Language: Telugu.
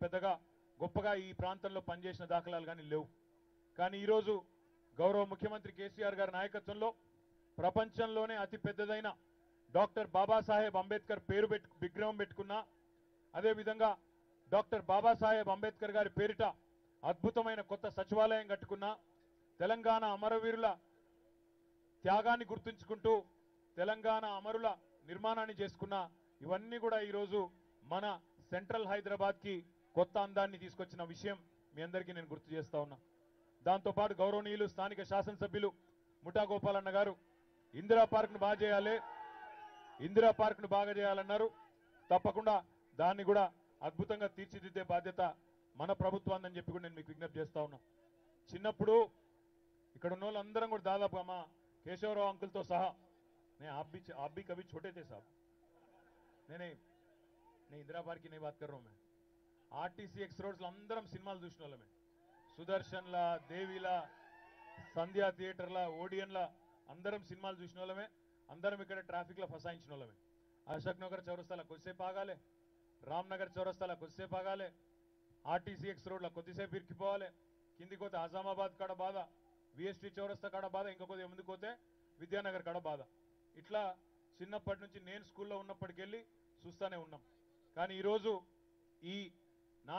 పెద్దగా గొప్పగా ఈ ప్రాంతంలో పనిచేసిన దాఖలాలు కానీ లేవు. కానీ ఈరోజు గౌరవ ముఖ్యమంత్రి కేసీఆర్ గారి నాయకత్వంలో ప్రపంచంలోనే అతి పెద్దదైన డాక్టర్ బాబాసాహెబ్ అంబేద్కర్ పేరు పెట్టు విగ్రహం పెట్టుకున్న అదేవిధంగా డాక్టర్ బాబాసాహెబ్ అంబేద్కర్ గారి పేరిట అద్భుతమైన కొత్త సచివాలయం కట్టుకున్న తెలంగాణ అమరవీరుల త్యాగాన్ని గుర్తుంచుకుంటూ తెలంగాణ అమరుల నిర్మాణాన్ని చేసుకున్న ఇవన్నీ కూడా ఈరోజు మన సెంట్రల్ హైదరాబాద్కి కొత్త అందాన్ని తీసుకొచ్చిన విషయం మీ అందరికీ నేను గుర్తు చేస్తా ఉన్నా. దాంతోపాటు గౌరవనీయులు స్థానిక శాసనసభ్యులు ముఠా గోపాలన్న గారు ఇందిరా పార్క్ను బాగా చేయాలి ఇందిరా పార్క్ను బాగా చేయాలన్నారు. తప్పకుండా దాన్ని కూడా అద్భుతంగా తీర్చిదిద్దే బాధ్యత మన ప్రభుత్వాన్ని చెప్పి కూడా నేను మీకు విజ్ఞప్తి చేస్తా ఉన్నా. చిన్నప్పుడు ఇక్కడ ఉన్న వాళ్ళందరం కూడా దాదాపు అమ్మ కేశవరావు అంకుల్తో సహా నేను ఆబ్బీ ఆబ్బీ కవి చోటే సార్ నేనే నేను ఇందిరా పార్క్ నేను బాత్ కర్ మే ఆర్టీసీ ఎక్స్ రోడ్స్లో అందరం సినిమాలు చూసిన వాళ్ళమే. సుదర్శన్ల దేవిల సంధ్యా థియేటర్ల ఓడియన్ల అందరం సినిమాలు చూసిన వాళ్ళమే. అందరం ఇక్కడ ట్రాఫిక్లో ఫసాయించిన వాళ్ళమే. అశోక్ నగర్ చౌరస్తాల కొద్దిసేపు ఆగాలి. రామ్నగర్ చౌరస్తాల కొద్దిసేపు ఆగాలి. ఆర్టీసీ ఎక్స్ రోడ్ల కొద్దిసేపు ఇరికిపోవాలి. కిందికి పోతే ఆజామాబాద్ కాడ బాధ విఎస్టీ చౌరస్తా కాడ బాధ ఇంకా కొద్దిగా ముందుకు పోతే విద్యానగర్ కాడ బాధ. ఇట్లా చిన్నప్పటి నుంచి నేను స్కూల్లో ఉన్నప్పటికెళ్ళి చూస్తానే ఉన్నాం. కానీ ఈరోజు ఈ